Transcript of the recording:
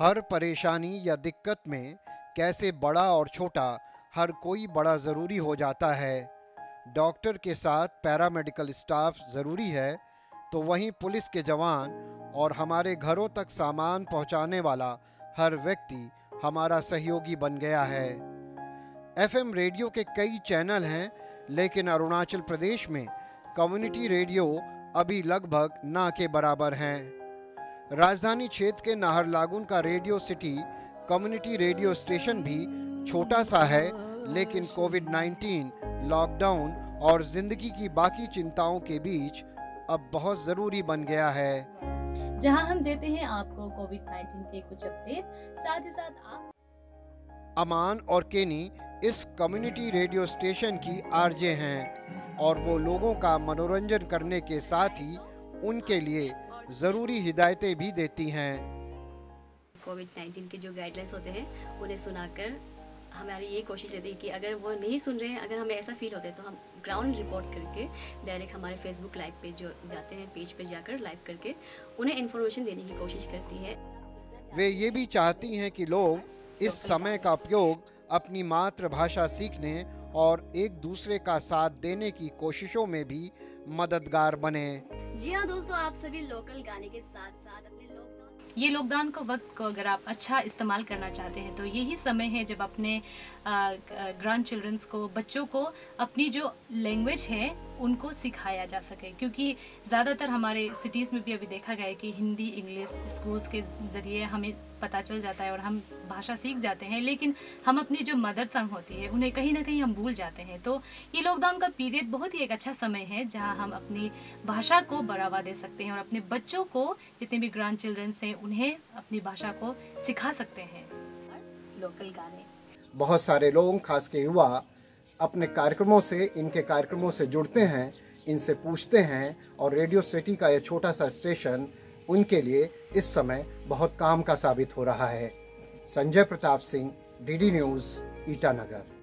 हर परेशानी या दिक्कत में कैसे बड़ा और छोटा हर कोई बड़ा ज़रूरी हो जाता है। डॉक्टर के साथ पैरामेडिकल स्टाफ ज़रूरी है तो वहीं पुलिस के जवान और हमारे घरों तक सामान पहुँचाने वाला हर व्यक्ति हमारा सहयोगी बन गया है। एफएम रेडियो के कई चैनल हैं, लेकिन अरुणाचल प्रदेश में कम्युनिटी रेडियो अभी लगभग ना के बराबर हैं। राजधानी क्षेत्र के नाहरलागुन का radio city community radio station भी छोटा सा है लेकिन कोविड 19 लॉकडाउन और ज़िंदगी की बाकी चिंताओं के बीच अब बहुत ज़रूरी बन गया है। जहाँ हम देते हैं आपको कोविड 19 के कुछ अपडेट साथ ही साथ आप अमान और केनी इस कम्युनिटी रेडियो स्टेशन की आरजे हैं और वो लोगों का मनोरंजन करने के साथ ही उनके लिए ज़रूरी हिदायतें भी देती हैं। कोविड 19 के जो गाइडलाइंस होते हैं उन्हें सुनाकर हमारी ये कोशिश रहती है कि अगर वो नहीं सुन रहे हैं अगर हमें ऐसा फील होता है तो हम ग्राउंड रिपोर्ट करके डायरेक्ट हमारे फेसबुक लाइव पे जो जाते हैं पेज पे जाकर लाइव करके उन्हें इन्फॉर्मेशन देने की कोशिश करती है। वे ये भी चाहती हैं कि लोग इस समय का उपयोग अपनी मातृभाषा सीखने और एक दूसरे का साथ देने की कोशिशों में भी मददगार बने। जी हाँ दोस्तों, आप सभी लोकल गाने के साथ साथ अपने लॉकडाउन ये लॉकडाउन को वक्त को अगर आप अच्छा इस्तेमाल करना चाहते हैं तो यही समय है जब अपने ग्रांड चिल्ड्रंस को, बच्चों को अपनी जो लैंग्वेज है उनको सिखाया जा सके क्योंकि ज़्यादातर हमारे सिटीज़ में भी अभी देखा गया है कि हिंदी इंग्लिश स्कूल्स के ज़रिए हमें पता चल जाता है और हम भाषा सीख जाते हैं लेकिन हम अपनी जो मदर टंग होती है उन्हें कहीं ना कहीं हम भूल जाते हैं। तो ये लॉकडाउन का पीरियड बहुत ही एक अच्छा समय है जहाँ हम अपनी भाषा को बढ़ावा दे सकते हैं और अपने बच्चों को जितने भी ग्रांड चिल्ड्रंस हैं उन्हें अपनी भाषा को सिखा सकते हैं। लोकल गाने। बहुत सारे लोग खास के युवा अपने कार्यक्रमों से, इनके कार्यक्रमों से जुड़ते हैं, इनसे पूछते हैं और रेडियो सिटी का यह छोटा सा स्टेशन उनके लिए इस समय बहुत काम का साबित हो रहा है। Sanjay Pratap Singh, DD news, Itanagar.